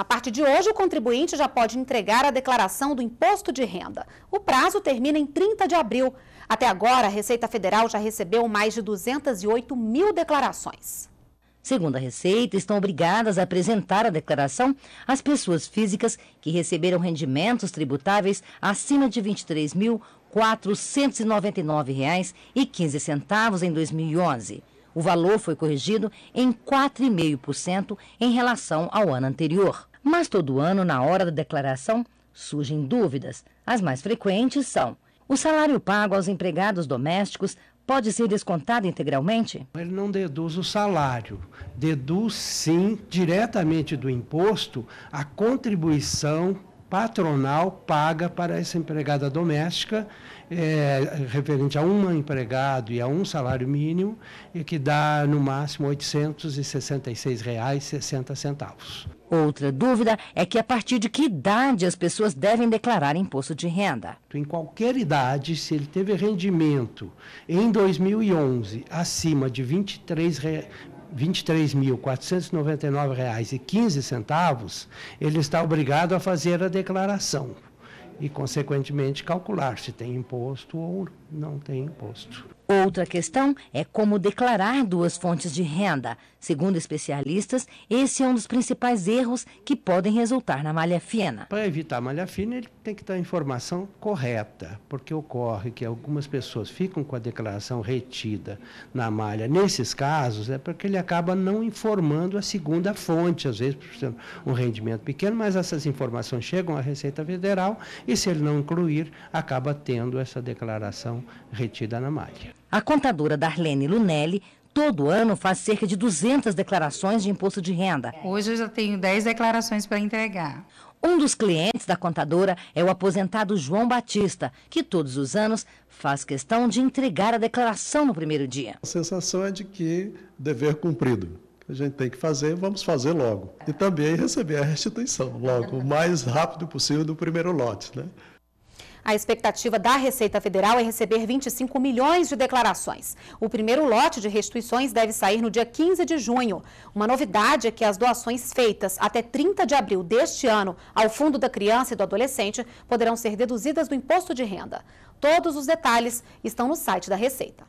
A partir de hoje, o contribuinte já pode entregar a declaração do imposto de renda. O prazo termina em 30 de abril. Até agora, a Receita Federal já recebeu mais de 208 mil declarações. Segundo a Receita, estão obrigadas a apresentar a declaração as pessoas físicas que receberam rendimentos tributáveis acima de R$ 23.499,15 em 2011. O valor foi corrigido em 4,5% em relação ao ano anterior. Mas todo ano, na hora da declaração, surgem dúvidas. As mais frequentes são: o salário pago aos empregados domésticos pode ser descontado integralmente? Ele não deduz o salário, deduz sim diretamente do imposto a contribuição patronal paga para essa empregada doméstica, é, referente a um empregado e a um salário mínimo, e que dá no máximo R$ 866,60. Outra dúvida é que a partir de que idade as pessoas devem declarar imposto de renda? Em qualquer idade, se ele teve rendimento em 2011 acima de R$ 23 R$ 23.499,15, ele está obrigado a fazer a declaração e, consequentemente, calcular se tem imposto ou não tem imposto. Outra questão é como declarar duas fontes de renda. Segundo especialistas, esse é um dos principais erros que podem resultar na malha fina. Para evitar a malha fina, ele tem que dar a informação correta, porque ocorre que algumas pessoas ficam com a declaração retida na malha. Nesses casos, é porque ele acaba não informando a segunda fonte, às vezes por um rendimento pequeno, mas essas informações chegam à Receita Federal e, se ele não incluir, acaba tendo essa declaração retida na malha. A contadora Darlene Lunelli todo ano faz cerca de 200 declarações de imposto de renda. Hoje eu já tenho 10 declarações para entregar. Um dos clientes da contadora é o aposentado João Batista, que todos os anos faz questão de entregar a declaração no primeiro dia. A sensação é de que dever cumprido. A gente tem que fazer, vamos fazer logo. E também receber a restituição logo, o mais rápido possível do primeiro lote. Né? A expectativa da Receita Federal é receber 25 milhões de declarações. O primeiro lote de restituições deve sair no dia 15 de junho. Uma novidade é que as doações feitas até 30 de abril deste ano ao Fundo da Criança e do Adolescente poderão ser deduzidas do imposto de renda. Todos os detalhes estão no site da Receita.